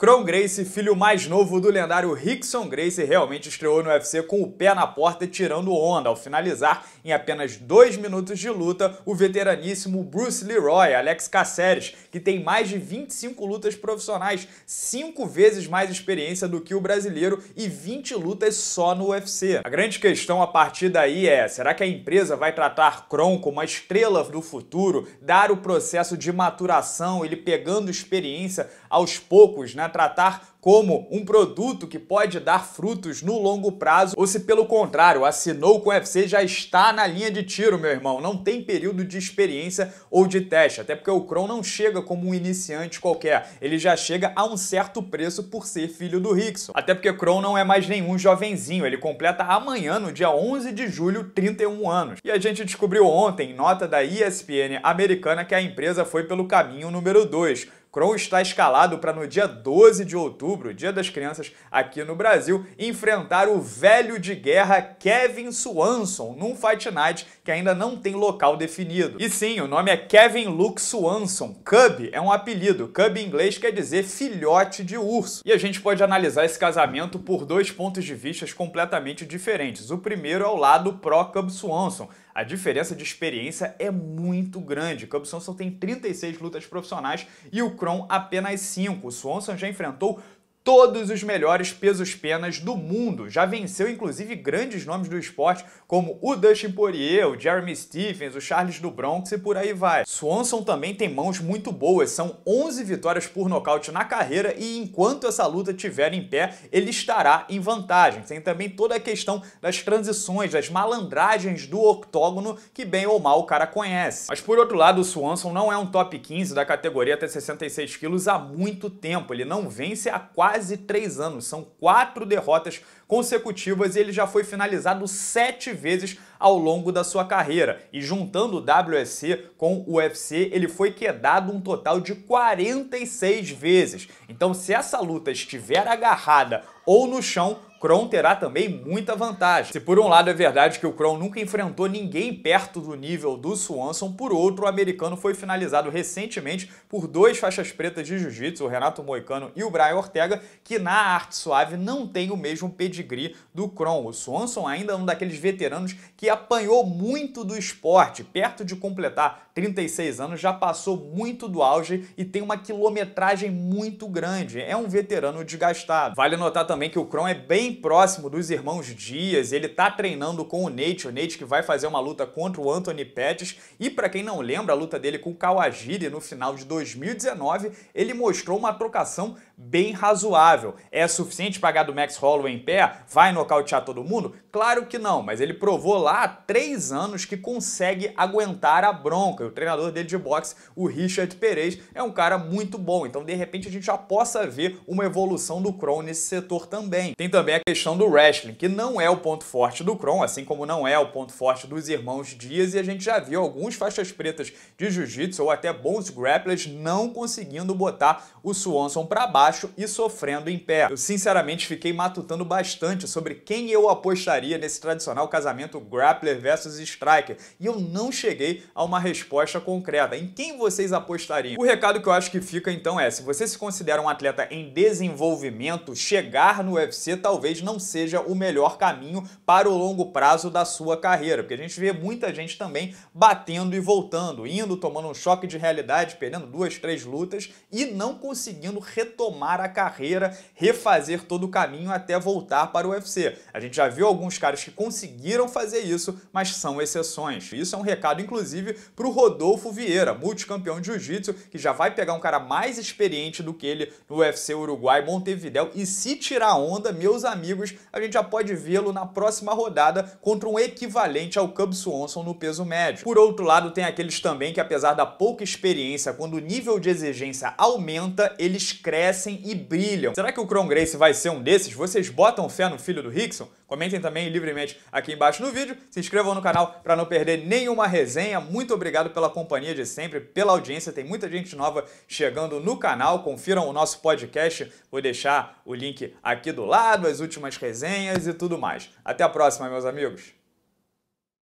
Kron Gracie, filho mais novo do lendário Rickson Gracie, realmente estreou no UFC com o pé na porta tirando onda. Ao finalizar, em apenas dois minutos de luta, o veteraníssimo Bruce Leroy, Alex Caceres, que tem mais de 25 lutas profissionais, cinco vezes mais experiência do que o brasileiro e 20 lutas só no UFC. A grande questão a partir daí é, será que a empresa vai tratar Kron como uma estrela do futuro, dar o processo de maturação, ele pegando experiência aos poucos, né? Tratar como um produto que pode dar frutos no longo prazo, ou se pelo contrário, assinou com o UFC já está na linha de tiro, meu irmão. Não tem período de experiência ou de teste, até porque o Kron não chega como um iniciante qualquer, ele já chega a um certo preço por ser filho do Rickson. Até porque Kron não é mais nenhum jovenzinho, ele completa amanhã, no dia 11 de julho, 31 anos. E a gente descobriu ontem, em nota da ESPN americana, que a empresa foi pelo caminho número 2 Kron está escalado para no dia 12 de outubro, Dia das Crianças aqui no Brasil, enfrentar o velho de guerra Kevin Swanson num Fight Night que ainda não tem local definido. E sim, o nome é Kevin Luke Swanson. Cub é um apelido. Cub em inglês quer dizer filhote de urso. E a gente pode analisar esse casamento por dois pontos de vista completamente diferentes. O primeiro é o lado pró-Cub Swanson a diferença de experiência é muito grande. Cub Swanson tem 36 lutas profissionais e o Kron apenas 5. O Swanson já enfrentou todos os melhores pesos-penas do mundo. Já venceu, inclusive, grandes nomes do esporte, como o Dustin Poirier, o Jeremy Stephens, o Charles do Bronx e por aí vai. Swanson também tem mãos muito boas, são 11 vitórias por nocaute na carreira e enquanto essa luta estiver em pé, ele estará em vantagem. Tem também toda a questão das transições, das malandragens do octógono, que bem ou mal o cara conhece. Mas por outro lado, o Swanson não é um top 15 da categoria até 66 quilos há muito tempo. Ele não vence há quase quase três anos. São quatro derrotas consecutivas e ele já foi finalizado sete vezes ao longo da sua carreira. E juntando o WSC com o UFC, ele foi quedado um total de 46 vezes. Então, se essa luta estiver agarrada ou no chão, Kron terá também muita vantagem. Se por um lado é verdade que o Kron nunca enfrentou ninguém perto do nível do Swanson, por outro, o americano foi finalizado recentemente por dois faixas pretas de jiu-jitsu, o Renato Moicano e o Brian Ortega, que na arte suave não tem o mesmo pedigree do Kron. O Swanson ainda é um daqueles veteranos que apanhou muito do esporte, perto de completar 36 anos, já passou muito do auge e tem uma quilometragem muito grande. É um veterano desgastado. Vale notar também que o Kron é bem próximo dos irmãos Dias, ele tá treinando com o Nate, o Nate que vai fazer uma luta contra o Anthony Pettis, e para quem não lembra, a luta dele com o Kawajiri no final de 2019, ele mostrou uma trocação bem razoável. É suficiente pagar do Max Holloway em pé? Vai nocautear todo mundo? Claro que não, mas ele provou lá há três anos que consegue aguentar a bronca. O treinador dele de boxe, o Richard Perez, é um cara muito bom. Então, de repente, a gente já possa ver uma evolução do Kron nesse setor também. Tem também a questão do wrestling, que não é o ponto forte do Kron, assim como não é o ponto forte dos irmãos Dias, e a gente já viu alguns faixas pretas de jiu-jitsu ou até bons grapplers não conseguindo botar o Swanson para baixo e sofrendo em pé. Eu sinceramente fiquei matutando bastante sobre quem eu apostaria nesse tradicional casamento grappler versus striker, e eu não cheguei a uma resposta concreta. Em quem vocês apostariam? O recado que eu acho que fica então é, se você se considera um atleta em desenvolvimento, chegar no UFC talvez não seja o melhor caminho para o longo prazo da sua carreira, porque a gente vê muita gente também batendo e voltando, indo, tomando um choque de realidade, perdendo duas, três lutas e não conseguindo retomar a carreira, refazer todo o caminho até voltar para o UFC. A gente já viu alguns caras que conseguiram fazer isso, mas são exceções. Isso é um recado, inclusive, para o Rodolfo Vieira, multicampeão de jiu-jitsu, que já vai pegar um cara mais experiente do que ele no UFC Uruguai Montevideo e se tirar onda, meus amigos a gente já pode vê-lo na próxima rodada contra um equivalente ao Cub Swanson no peso médio. Por outro lado, tem aqueles também que, apesar da pouca experiência, quando o nível de exigência aumenta, eles crescem e brilham. Será que o Kron Grace vai ser um desses? Vocês botam fé no filho do Rickson? Comentem também livremente aqui embaixo no vídeo, se inscrevam no canal para não perder nenhuma resenha. Muito obrigado pela companhia de sempre, pela audiência. Tem muita gente nova chegando no canal. Confiram o nosso podcast. Vou deixar o link aqui do lado, as últimas resenhas e tudo mais. Até a próxima, meus amigos.